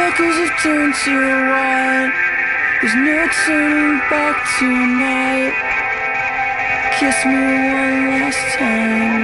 knuckles have turned to white. There's no turning back tonight. Kiss me one last time.